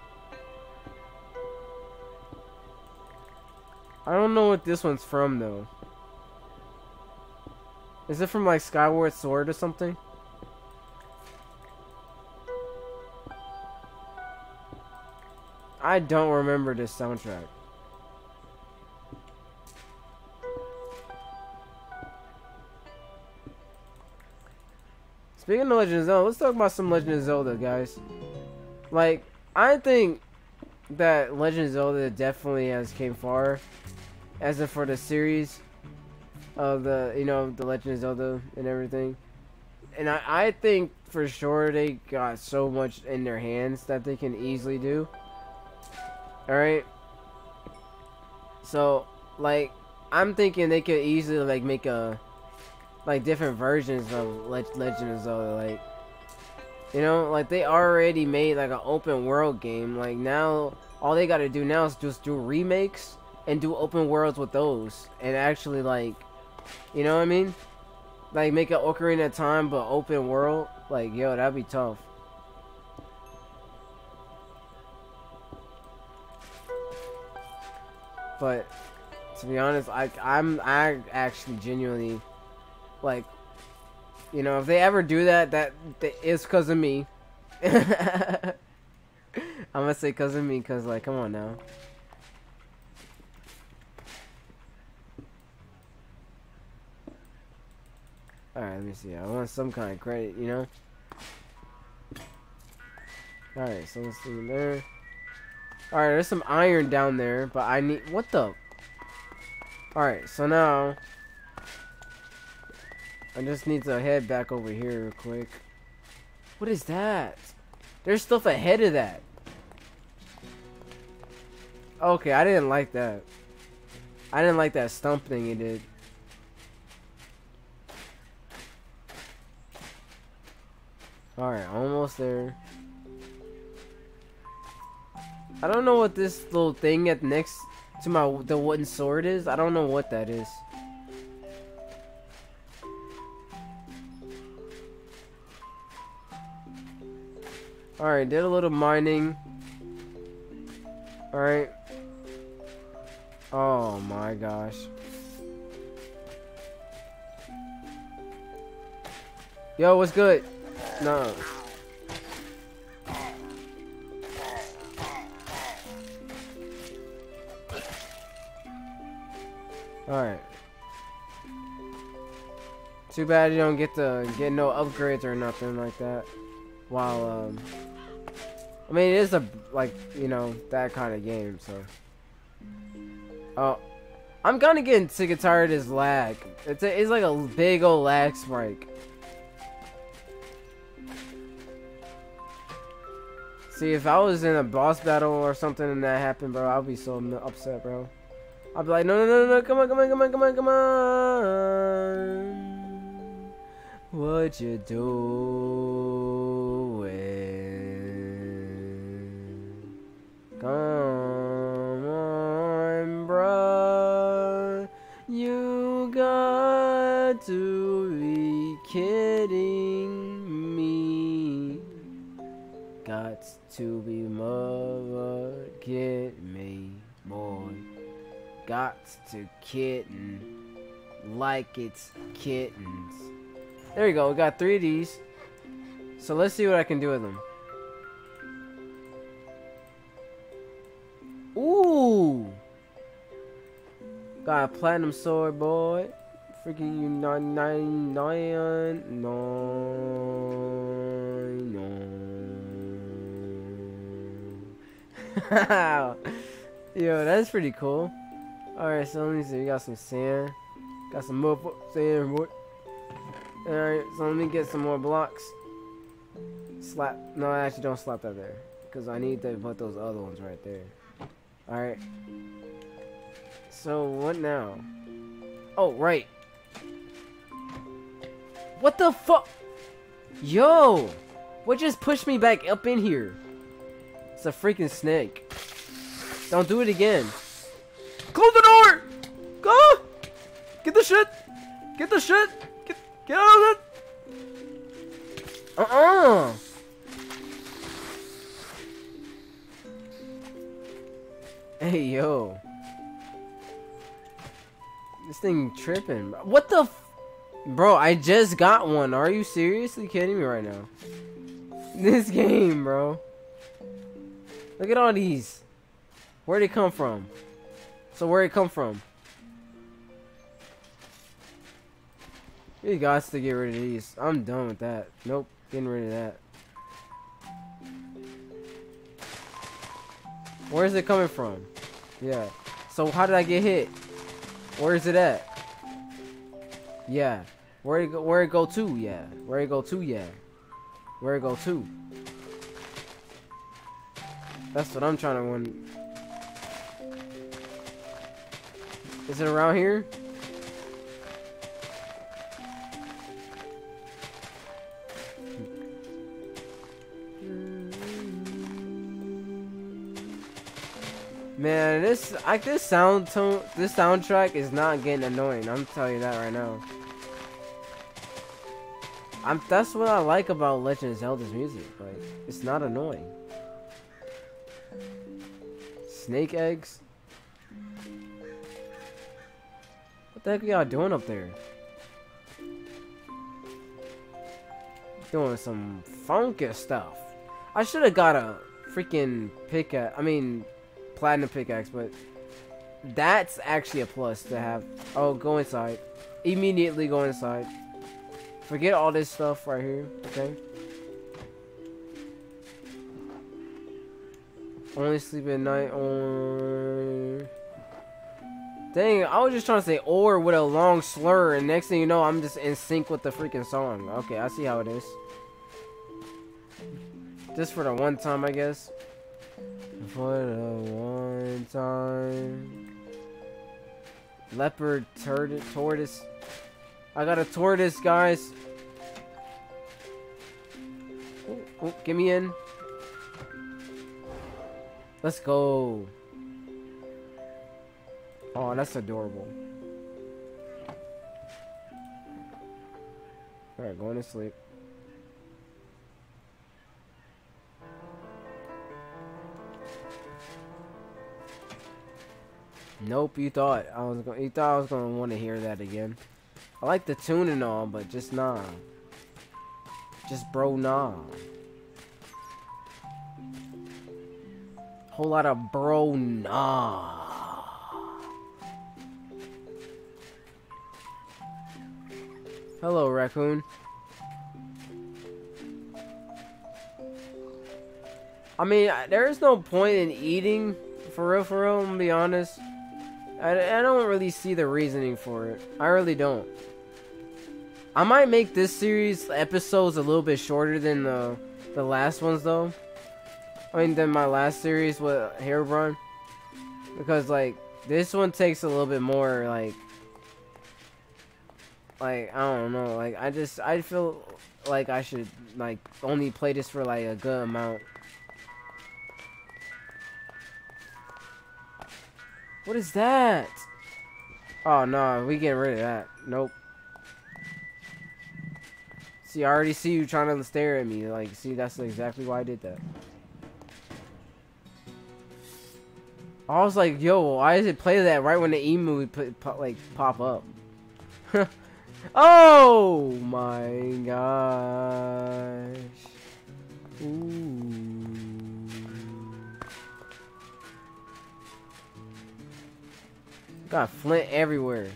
I don't know what this one's from though. Is it from like Skyward Sword or something? I don't remember this soundtrack. Speaking of Legend of Zelda, let's talk about some Legend of Zelda, guys. Like, I think that Legend of Zelda definitely has came far as for the series of the you know the Legend of Zelda and everything. And I, I think for sure they got so much in their hands that they can easily do. Alright? So, like, I'm thinking they could easily, like, make a, like, different versions of Le Legend of Zelda, like, you know, like, they already made, like, an open world game, like, now, all they gotta do now is just do remakes and do open worlds with those, and actually, like, you know what I mean? Like, make an Ocarina of Time, but open world. Like, yo, that'd be tough. But, to be honest, I, I'm, I actually genuinely, like, you know, if they ever do that, that, that is because of me. I'm gonna say because of me, because, like, come on now. Alright, let me see. I want some kind of credit, you know? Alright, so let's see there. Alright, there's some iron down there, but I need... What the... Alright, so now... I just need to head back over here real quick. What is that? There's stuff ahead of that. Okay, I didn't like that. I didn't like that stump thing he did. Alright, almost there. I don't know what this little thing at next to my the wooden sword is. I don't know what that is. Alright, did a little mining. Alright. Oh my gosh. Yo, what's good? No. Alright. Too bad you don't get to get no upgrades or nothing like that. While, um... I mean, it is a, like, you know, that kind of game, so... Oh. I'm kind of getting sick and tired of this lag. It's, a, it's like a big old lag spike. See, if I was in a boss battle or something and that happened, bro, I'd be so upset, bro. I'd be like, no, no, no, no, come on, come on, come on, come on, come on. What you doing? Come on, bro. You got to be kidding me. Got to be mother, get me, boy. Got to kitten like it's kittens. There you go, we got three of these. So let's see what I can do with them. Ooh! Got a platinum sword, boy. Freaking you nine nine nine nine nine. Yo, that's pretty cool. Alright, so let me see. We got some sand. Got some more sand. Alright, so let me get some more blocks. Slap. No, I actually don't slap that there. Because I need to put those other ones right there. Alright. So, what now? Oh, right. What the fuck? Yo! What just pushed me back up in here? It's a freaking snake. Don't do it again. Close the door! Go! Get the shit! Get the shit! Get, get out of it! Uh-uh! Hey, yo. This thing tripping. What the Bro, I just got one. Are you seriously kidding me right now? This game, bro. Look at all these. Where'd it come from? So where'd it come from? You got to get rid of these. I'm done with that. Nope, getting rid of that. Where is it coming from? Yeah. So how did I get hit? Where is it at? Yeah. Where it go? Where it go to? Yeah. Where it go to? Yeah. Where it go to? That's what I'm trying to win. Is it around here? Man, this like this sound tone, this soundtrack is not getting annoying. I'm telling you that right now. I'm that's what I like about Legend of Zelda's music. Like, it's not annoying. Snake eggs. What the heck are y'all doing up there? Doing some funky stuff. I should have got a freaking pickaxe. I mean, platinum pickaxe, but that's actually a plus to have. Oh, go inside. Immediately go inside. Forget all this stuff right here, okay? Only sleep at night or... Dang, I was just trying to say or with a long slur, and next thing you know, I'm just in sync with the freaking song. Okay, I see how it is. Just for the one time, I guess. For the one time. Leopard, tortoise. I got a tortoise, guys. Oh, oh, me in. Let's go. Oh, that's adorable. Alright, going to sleep. Nope, you thought I was going. You thought I was gonna want to hear that again. I like the tune and all, but just nah. Just bro, nah. Whole lot of bro, nah. Hello, raccoon. I mean, there is no point in eating, for real, for real, I'm gonna be honest. I, I don't really see the reasoning for it. I really don't. I might make this series episodes a little bit shorter than the the last ones though. I mean than my last series with Herobrine. Because like this one takes a little bit more like like I don't know, like I just I feel like I should like only play this for like a good amount. What is that? Oh no, we getting rid of that. Nope. See, I already see you trying to stare at me. Like, see, that's exactly why I did that. I was like, yo, why does it play that right when the emu put, pop, like pop up? oh my gosh. Ooh. Got flint everywhere.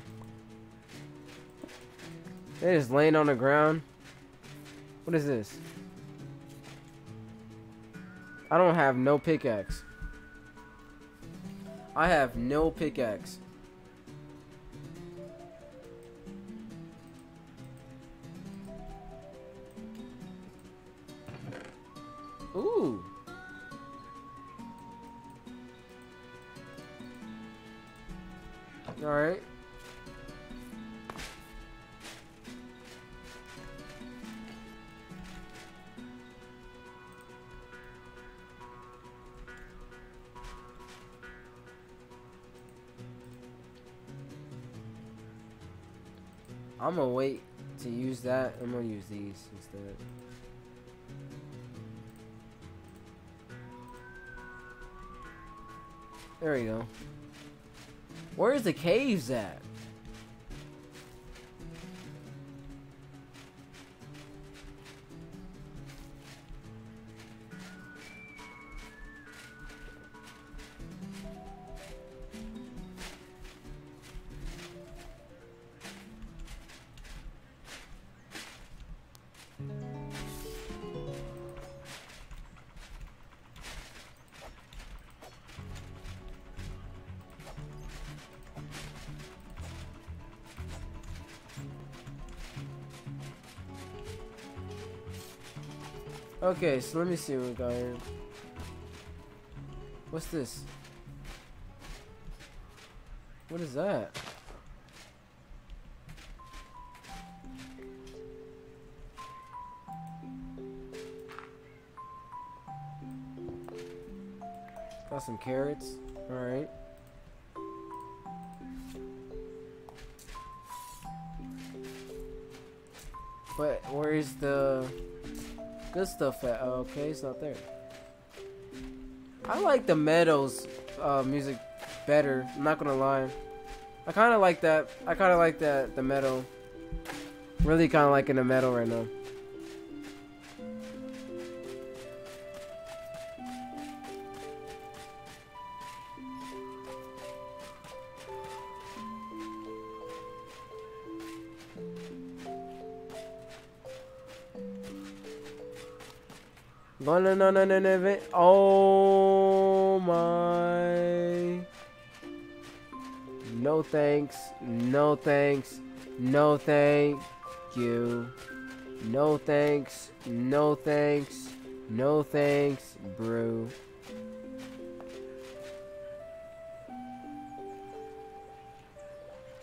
They just laying on the ground. What is this? I don't have no pickaxe. I have no pickaxe. Ooh. Alright. I'm gonna wait to use that. I'm gonna use these instead. There we go. Where's the caves at? Okay, so let me see what we got here. What's this? What is that? Got some carrots. Alright. Good stuff at? Oh, okay, it's not there. I like the Meadows uh, music better. I'm not gonna lie. I kind of like that. I kind of like that the metal. Really kind of liking the metal right now. No, no, no, no, no. Oh my. No thanks. No thanks. No thank you. No thanks. No thanks. No thanks, brew.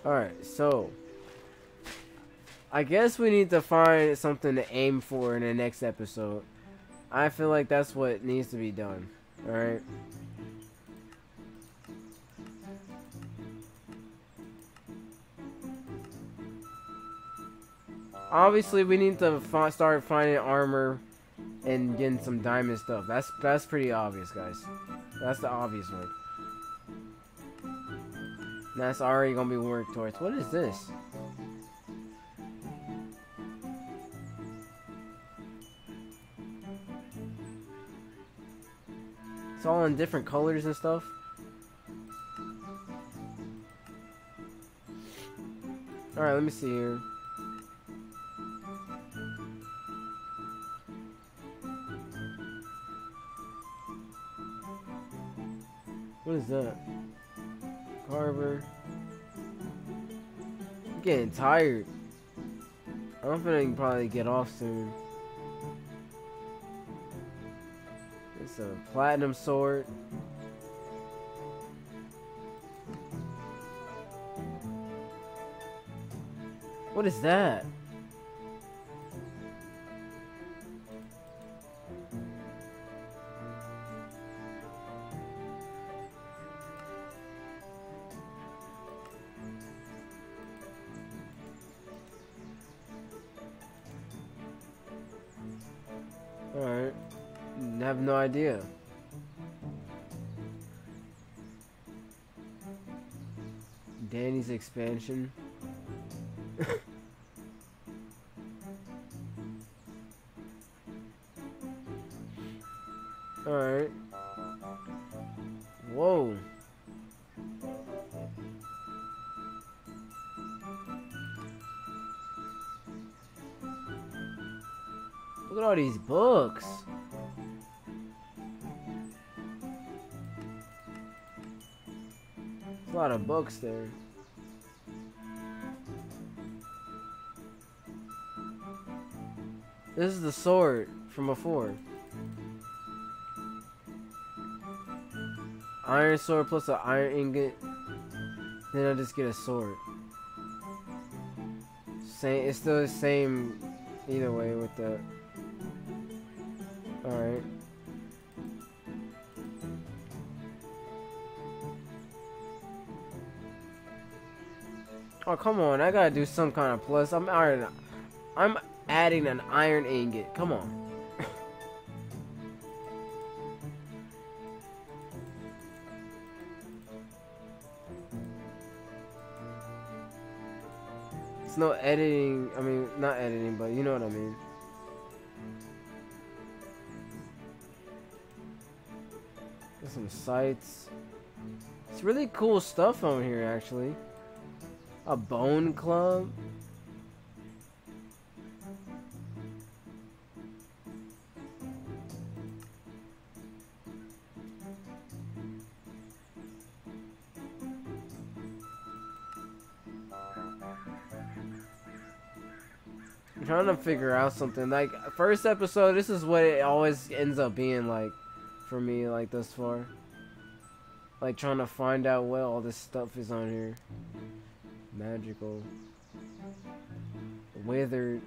Alright, so. I guess we need to find something to aim for in the next episode. I feel like that's what needs to be done. Alright? Obviously, we need to fi start finding armor and getting some diamond stuff. That's that's pretty obvious, guys. That's the obvious one. That's already gonna be worked towards. What is this? It's all in different colors and stuff. Alright, let me see here. What is that? Carver. I'm getting tired. I'm gonna probably get off soon. A platinum sword. What is that? Idea. Danny's expansion. A lot of books there. This is the sword from before. Iron sword plus an iron ingot. Then I just get a sword. Same. It's still the same either way with the. All Oh come on! I gotta do some kind of plus. I'm iron. I'm adding an iron ingot. Come on. It's no editing. I mean, not editing, but you know what I mean. Got some sights. It's really cool stuff on here, actually. A bone club. I'm trying to figure out something. Like first episode, this is what it always ends up being like for me, like thus far. Like trying to find out what all this stuff is on here. Magical. Withered.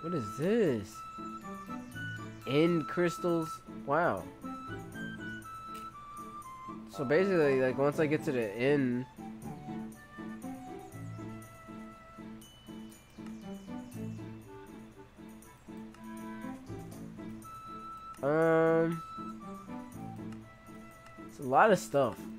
What is this? End crystals? Wow. So basically, like, once I get to the end... lot of stuff.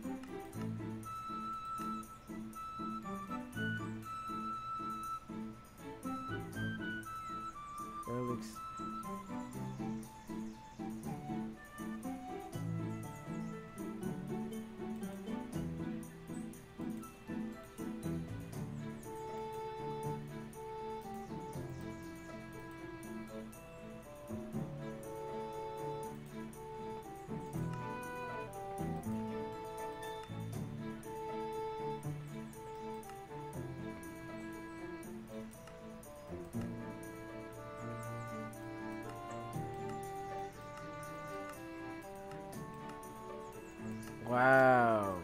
Wow.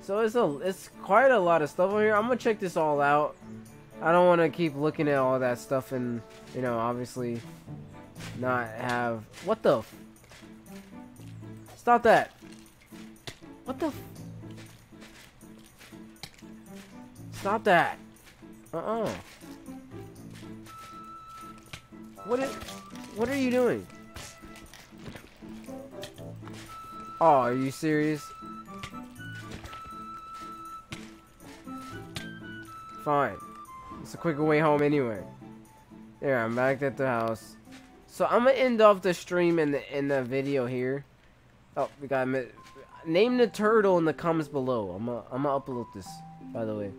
So it's a it's quite a lot of stuff over here. I'm gonna check this all out. I don't want to keep looking at all that stuff and you know obviously not have what the stop that what the stop that uh-uh what is what are you doing Oh, are you serious? Fine. It's a quicker way home anyway. There, I'm back at the house. So I'm gonna end off the stream in the in the video here. Oh, we got name the turtle in the comments below. I'm gonna I'm gonna upload this, by the way.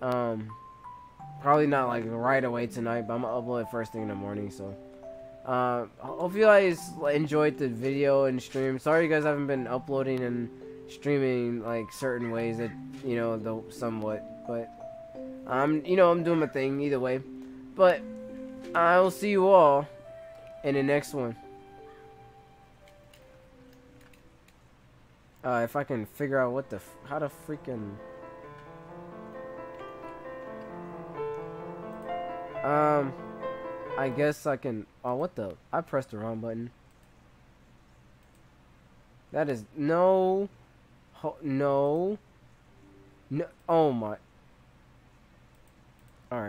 Um, probably not like right away tonight, but I'm gonna upload it first thing in the morning. So. Uh, hope you guys enjoyed the video and stream. Sorry you guys haven't been uploading and streaming like certain ways that you know the somewhat, but I'm you know I'm doing my thing either way. But I'll see you all in the next one. Uh, if I can figure out what the how to freaking um. I guess I can... Oh, what the... I pressed the wrong button. That is... No... No... No... Oh, my... Alright.